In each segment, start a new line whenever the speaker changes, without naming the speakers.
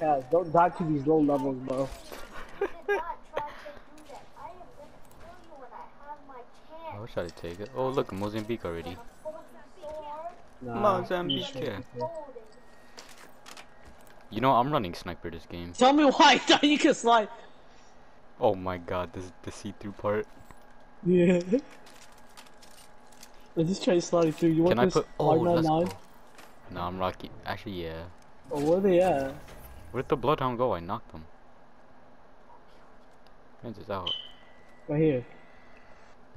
Yeah, don't die to these low levels, bro.
I wish I'd take it. Oh look, Mozambique already.
Nah,
Mozambique.
you.
You know, I'm running sniper this game.
Tell me why I thought you could slide.
Oh my god, this the see-through part.
Yeah. I just tried slide through. You want
Can I
this
put? Oh, let's go.
R99?
No, I'm rocky. Actually, yeah.
Oh, where they at?
Where'd the bloodhound go? I knocked him. Man's is out.
Right here.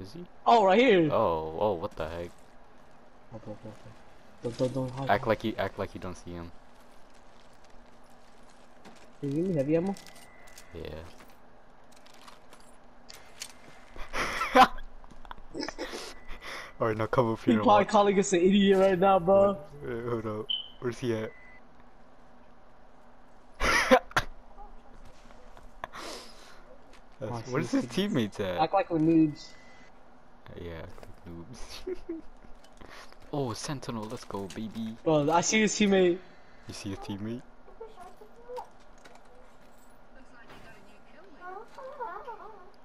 Is he?
Oh, right here.
Oh, oh, what the heck?
Don't, don't, don't hide.
Act like you act like you don't see him.
Can you give me heavy ammo?
Yeah. Alright, now come up
He's
here. and
probably calling us an idiot right now, bro.
Wait, hold up. Where's he at?
Oh, I
That's-
see
Where's his
him.
teammates at?
Act like we're noobs.
Uh, yeah, noobs. oh, Sentinel, let's go, baby.
Bro, I see his teammate.
You see a teammate?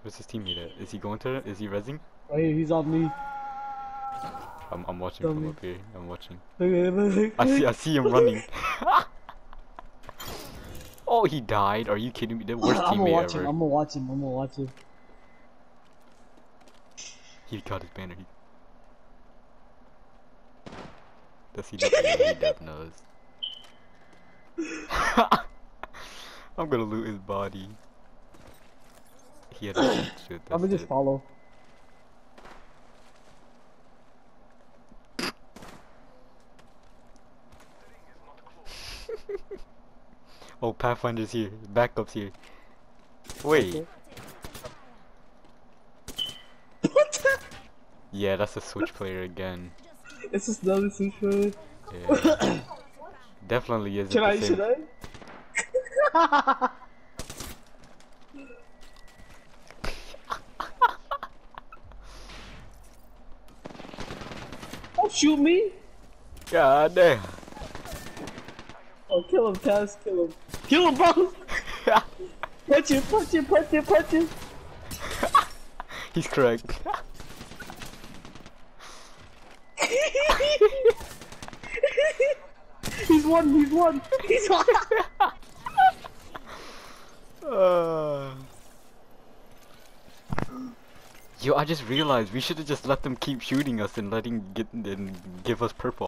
Where's his teammate at? Is he going to? Is he rezzing?
Right oh, here, he's on me.
I'm, I'm watching
Tell
from up here. I'm watching.
Look at look
I see. I see him running. oh, he died. Are you kidding me? The worst
I'm gonna
teammate
watch
ever.
him. I'm gonna watch him. I'm gonna watch him.
He got his banner. He... Does he? Yeah, he does knows. I'm gonna loot his body. He had a shoot.
I'm gonna just follow.
Oh, Pathfinder's here. Backup's here. Wait.
Okay.
Yeah, that's a switch player again.
It's just another sushi.
Yeah. Definitely isn't
Should
the
I?
same.
Should I? Don't oh, shoot me!
God damn.
Oh, kill him, Taz. Kill him. Kill him, bro! Punch him, punch him, punch him, punch him!
He's correct.
he's one, he's one, he's one!
Uh. Yo, I just realized we should have just let them keep shooting us and letting get and give us purple